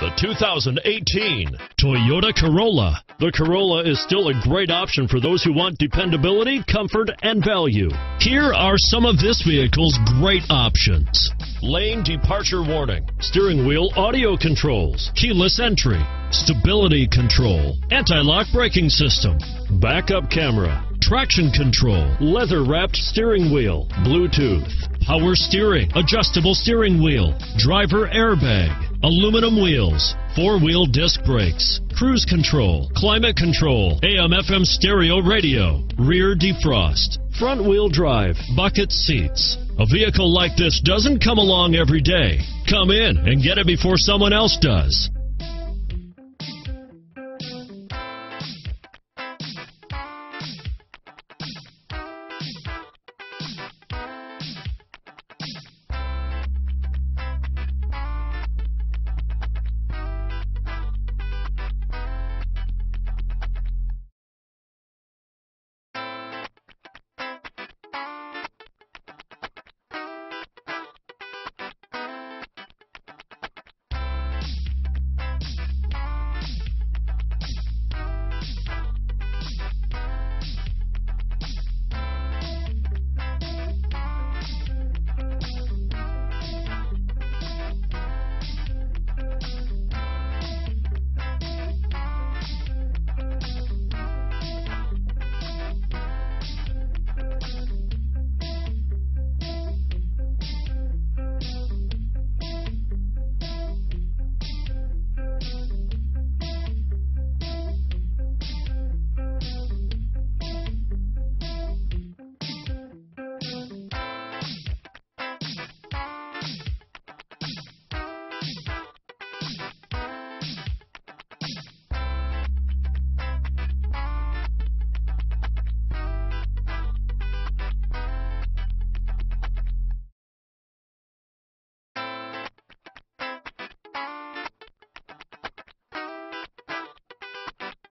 The 2018 Toyota Corolla. The Corolla is still a great option for those who want dependability, comfort, and value. Here are some of this vehicle's great options. Lane departure warning, steering wheel audio controls, keyless entry, stability control, anti-lock braking system, backup camera, traction control, leather wrapped steering wheel, Bluetooth, power steering, adjustable steering wheel, driver airbag, aluminum wheels, four wheel disc brakes, cruise control, climate control, AM FM stereo radio, rear defrost, front wheel drive, bucket seats. A vehicle like this doesn't come along every day. Come in and get it before someone else does.